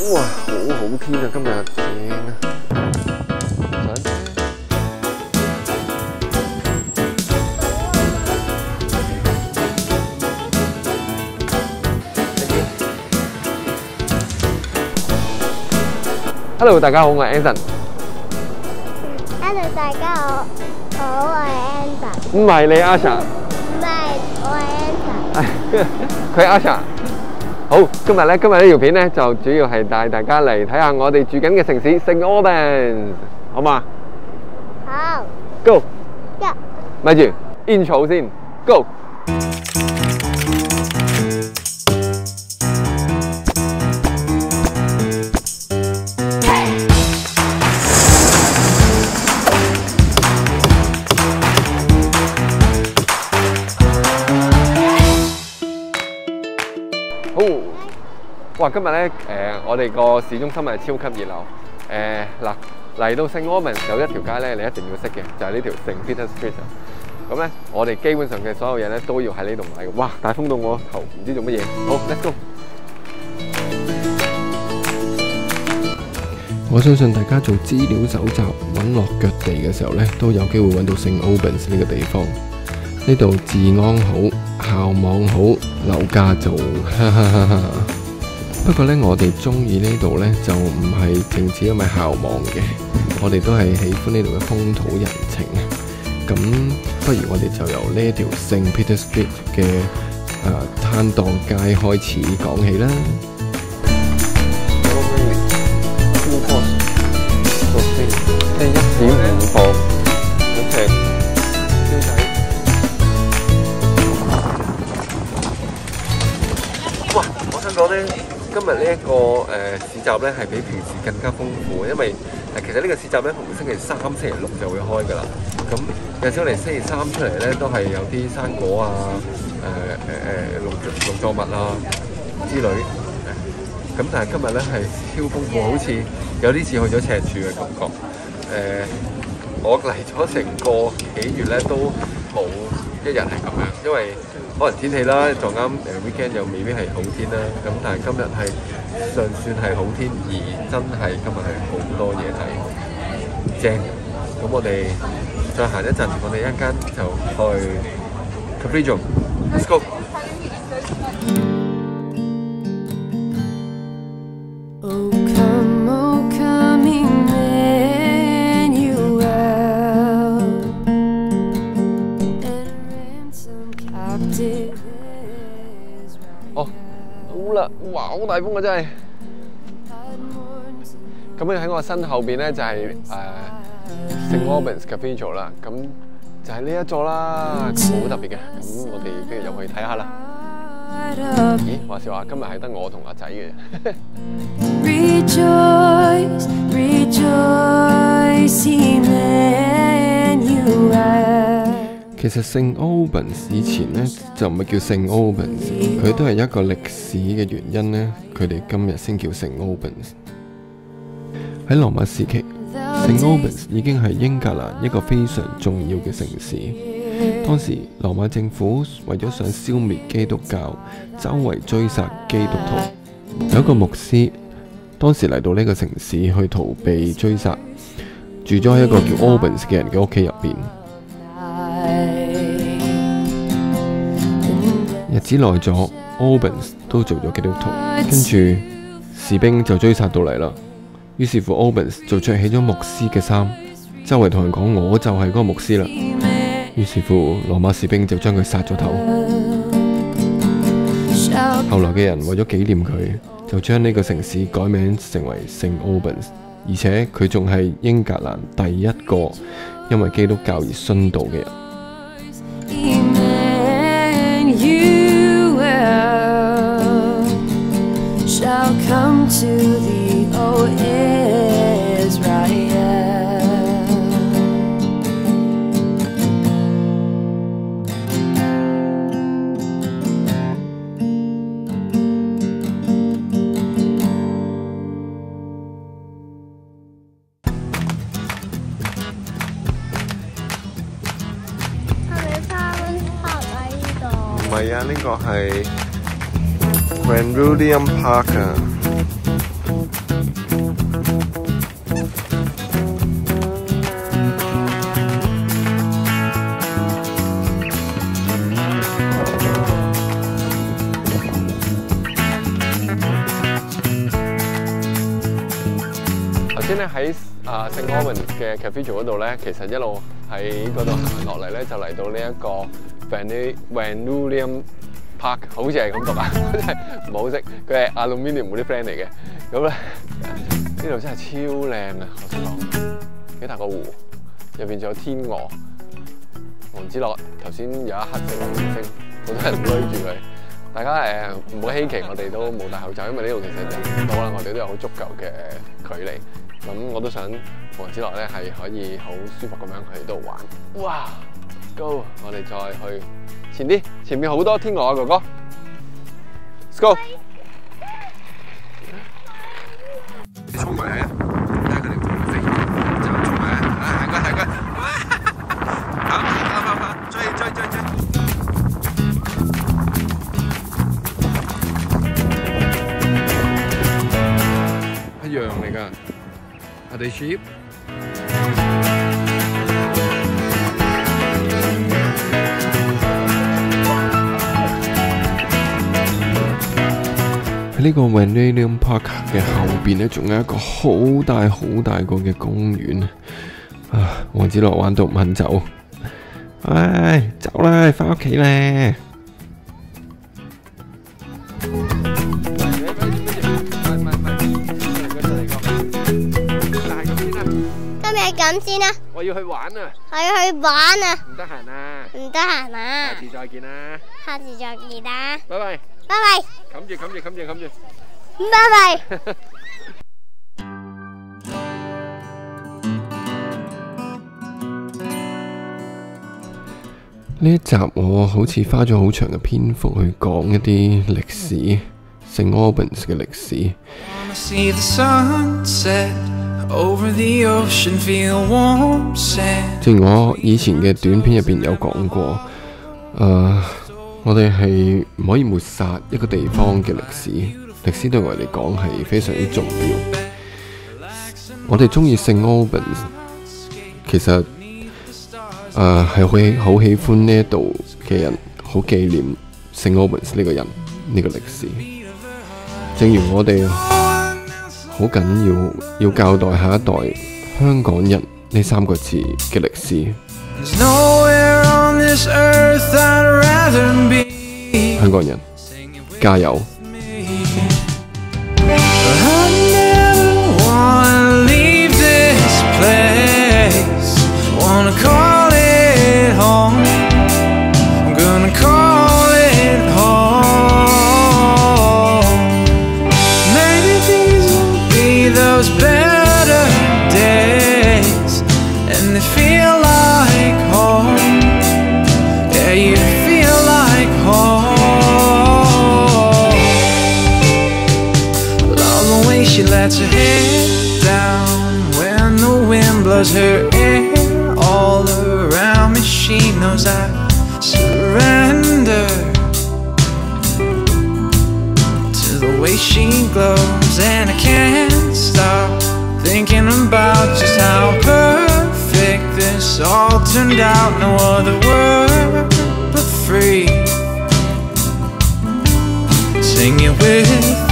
哇，好好天啊，今日正啊！Hello，大家好，我係 Anson。Hello，大家好，我係 Anson，唔係你 Asha，唔係我係 Anson。佢係 Asha。好，今日咧，今日呢條片咧就主要係帶大家嚟睇下我哋住緊嘅城市聖 Albans，好嘛好，？Go，一咪住 intro 先，Go。哇！今日咧，誒、我哋個市中心係超級熱鬧。誒、嗱，嚟到聖 Albans 有一條街咧，你一定要識嘅，就係、呢條聖 Peter Street。咁咧，我哋基本上嘅所有嘢咧，都要喺呢度買嘅。哇！大風到我頭，唔知做乜嘢。好，let's go。我相信大家做資料搜集、揾落腳地嘅時候呢，都有機會揾到聖 Albans 呢個地方。呢度治安好，校網好，樓價就哈哈哈哈。不過呢，我哋中意呢度呢，就唔係淨止因為校網嘅，我哋都係喜歡呢度嘅風土人情啊。咁不如我哋就由呢一條聖 Peter Street 嘅誒攤檔街開始講起啦。今日呢一個誒、市集咧係比平時更加豐富，因為其實呢個市集咧逢星期三、星期六就會開㗎啦。咁有時我哋星期三出嚟咧，都係有啲生果啊、誒誒誒農作農作物啊之類。咁但係今日咧係超豐富，好似有啲似去咗赤柱嘅感覺。誒、我嚟咗成個幾月咧都冇一日係咁樣，因為可能天氣啦，撞啱誒 weekend 又未必係好天啦。咁但係今日係尚算係好天，而真係今日係好多嘢睇，正。咁我哋再行一陣，我哋一間就去 Cathedral，Let's go。哦，好啦，哇，好大風啊，真係。I'd mourn to 咁你喺我身後邊咧就係、誒、聖 Albans Cathedral 啦，咁就係呢一座啦，好特別嘅。咁我哋不如入去睇下啦。咦，話時話今日係得我同阿仔嘅。Rejoice, rejoice, 其實聖 Albans 以前呢，就唔係叫聖 Albans，佢都係一個歷史嘅原因呢，佢哋今日先叫聖 Albans。喺羅馬時期，聖 Albans 已經係英格蘭一個非常重要嘅城市。當時羅馬政府為咗想消滅基督教，周圍追殺基督徒。有一個牧師當時嚟到呢個城市去逃避追殺，住咗喺一個叫 Albans 嘅人嘅屋企入邊。日子耐咗，Albans 都做咗基督徒，跟住士兵就追殺到嚟啦。於是乎，Albans 就着起咗牧師嘅衫，周圍同人講我就係嗰個牧師啦。於是乎，羅馬士兵就將佢殺咗頭。Shall 後來嘅人為咗紀念佢，就將呢個城市改名成為聖 Albans，而且佢仲係英格蘭第一個因為基督教而殉道嘅人。呢個係 Grand Rudium Park 啊！頭先咧喺啊 Saint 嘅 capital 嗰度咧，其實一路喺嗰度行落嚟咧，就嚟到呢一個。Van Van William Park，好似係咁讀啊，真 係唔好識。佢係 aluminium 嗰啲 friend 嚟嘅。咁咧呢度真係超靚啊！我想講幾大個湖，入邊仲有天鵝。黃子樂頭先有一刻成為明星，好多人追住佢。大家誒唔好稀奇，我哋都冇戴口罩，因為呢度其實人多啦，我哋都有好足夠嘅距離。咁我都想黃子樂咧係可以好舒服咁樣去度玩。哇，Go！我哋再去前啲，前面好多天鹅啊，哥哥 go！你衝埋去啊！睇下佢哋會唔會飛，就衝埋啊！行過行過，跑跑跑跑，追追追追！一樣嚟㗎，Are they sheep？呢個 Van William Park 嘅後邊呢，仲有一個好大好大個嘅公園啊！王子樂玩到唔肯走，唉，走啦，翻屋企啦！今日咁先啦，我要去玩啊！我要去玩啊，唔得閒啊！唔得閒啊，下次再見啦，下次再見啦，拜拜！拜拜，冚住冚住冚住冚住。拜拜。呢一集我好似花咗好長嘅篇幅去講一啲歷史，聖 Albans 嘅歷史。Wanna see the sunset over the ocean, feel warm sand. 正如我以前嘅短片入邊有講過，誒、我哋係唔可以抹殺一個地方嘅歷史，歷史對我嚟講係非常之重要。我哋中意聖 Albans，其實誒係好喜好喜歡呢一度嘅人，好紀念聖 Albans 呢個人呢、個歷史。正如我哋好緊要要交代下一代香港人呢三個字嘅歷史。This earth I'd rather be. 香港人加油！Blows her air all around me. She knows I surrender to the way she glows, and I can't stop thinking about just how perfect this all turned out. No other word but free. Sing it with